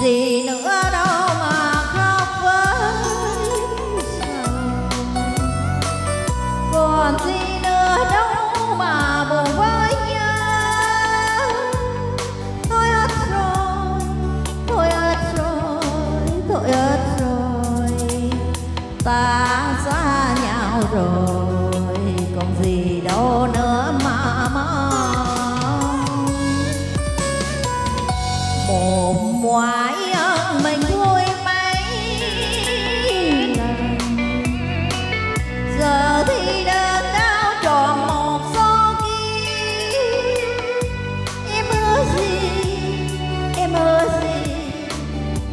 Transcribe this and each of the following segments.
gì know.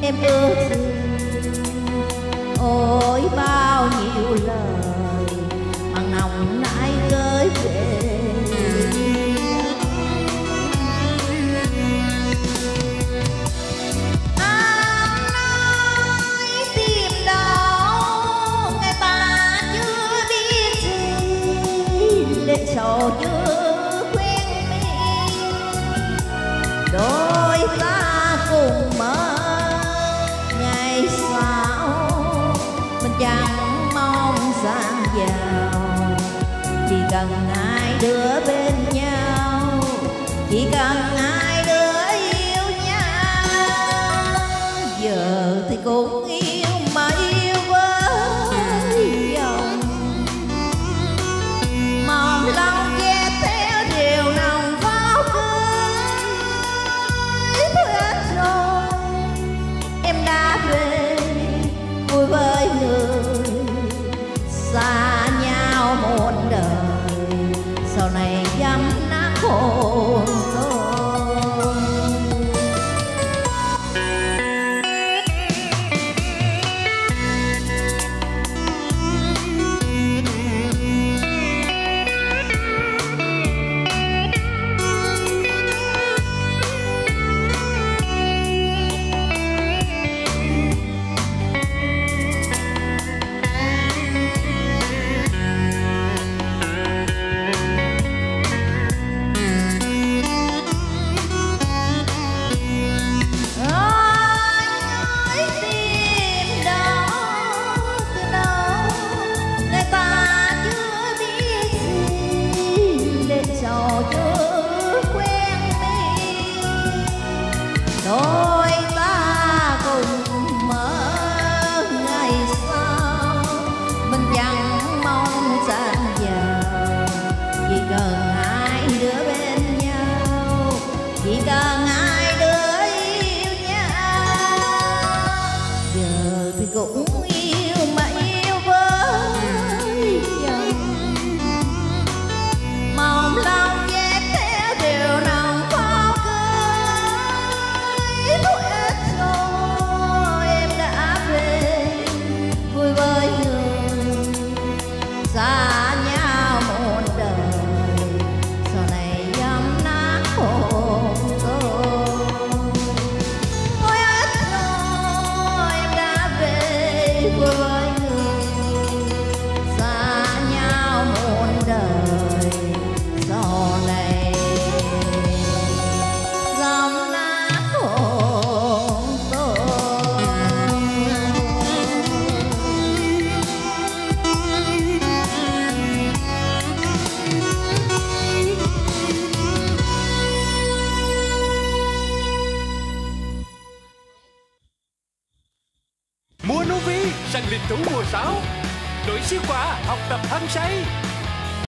em ước ôi bao nhiêu lời bằng lòng nãi cưới về. Cho chưa cần hai đứa bên nhau, chỉ cần hai đứa yêu nhau. Giờ thì cũng yêu mà yêu với dòng. Mong lòng che theo điều nồng pháo cưới. Thôi hết rồi, em đã về vui với người. Xa nhau một đời này dám nát hồn No. Novi, sang lịch thủ mùa 6 Đội siêu quả học tập hăng say.